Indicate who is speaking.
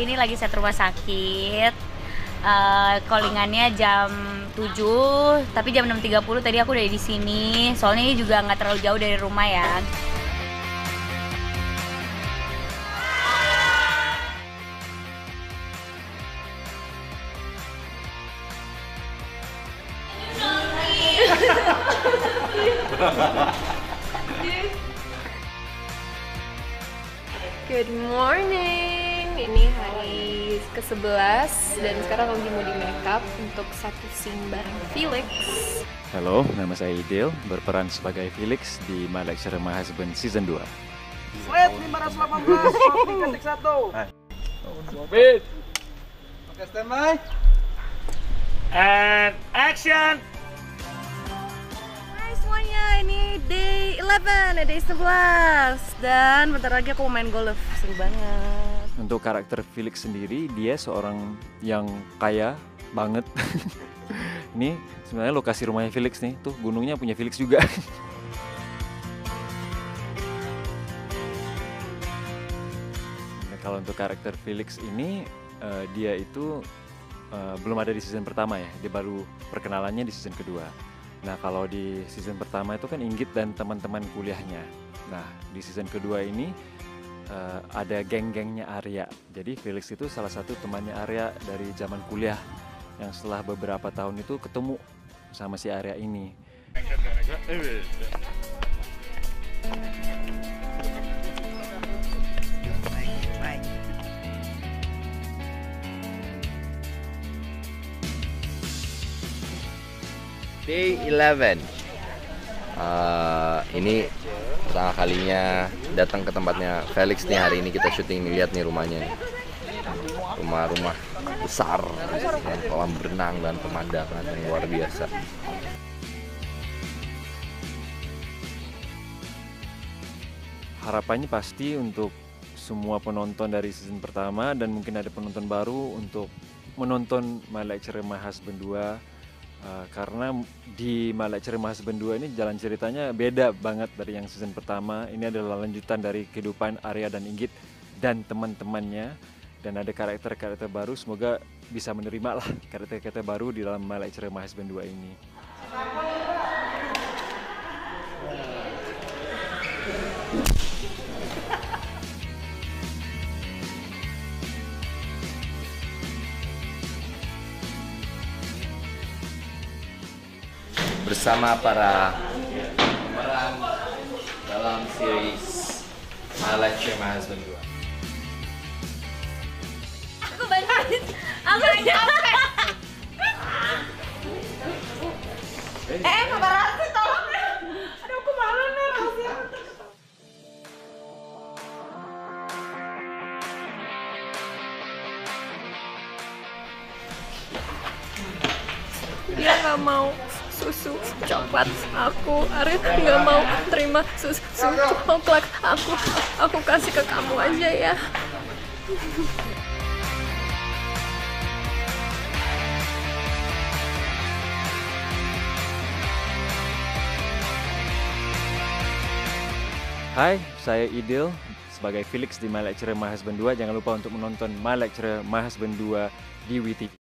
Speaker 1: ini lagi set rumah sakit. Uh, callingannya jam 7, tapi jam 6.30 tadi aku udah di sini. Soalnya ini juga nggak terlalu jauh dari rumah ya.
Speaker 2: Good morning. Ini hari ke-11 dan sekarang lagi mau di makeup untuk satu scene bareng Felix.
Speaker 3: Halo, nama saya Idil, berperan sebagai Felix di My Lecturer My Husband Season 2.
Speaker 4: Slide 518, shooting ketik 1.
Speaker 3: Beat!
Speaker 4: Oke, standby.
Speaker 3: And action!
Speaker 2: Hai semuanya, ini day 11, day 11 Dan bentar lagi aku mau main golf, seru banget
Speaker 3: Untuk karakter Felix sendiri, dia seorang yang kaya banget. Ini sebenarnya lokasi rumahnya Felix nih, tuh gunungnya punya Felix juga. Nah, kalau untuk karakter Felix ini, eh, dia itu eh, belum ada di season pertama ya, dia baru perkenalannya di season kedua. Nah kalau di season pertama itu kan Inggit dan teman-teman kuliahnya. Nah di season kedua ini eh, ada geng-gengnya Arya. Jadi Felix itu salah satu temannya Arya dari zaman kuliah yang setelah beberapa tahun itu ketemu sama si Arya ini.
Speaker 5: Day 11 Eh, Ini pertama kalinya datang ke tempatnya Felix nih hari ini kita syuting nih lihat nih rumahnya nih. Rumah-rumah besar yang kolam berenang dan pemandangan yang luar biasa.
Speaker 3: Harapannya pasti untuk semua penonton dari season pertama dan mungkin ada penonton baru untuk menonton My Lecturer My Husband 2 Uh, karena di My Husband 2 ini jalan ceritanya beda banget dari yang season pertama. Ini adalah lanjutan dari kehidupan Arya dan Inggit dan teman-temannya dan ada karakter-karakter baru. Semoga bisa menerima lah karakter-karakter baru di dalam My Husband 2 ini.
Speaker 5: Bersama para pemeran dalam series My Lecture My Husband 2
Speaker 1: Aku bantuin. Aku nyampe. eh, paparazzi tolong. Aduh, aku malu nih.
Speaker 2: Dia nggak mau susu coklat aku Arya nggak mau terima susu coklat aku aku kasih ke kamu aja ya
Speaker 3: Hai, saya Idil sebagai Felix di My Lecturer My Husband 2. Jangan lupa untuk menonton My Lecturer My Husband 2 di WeTV.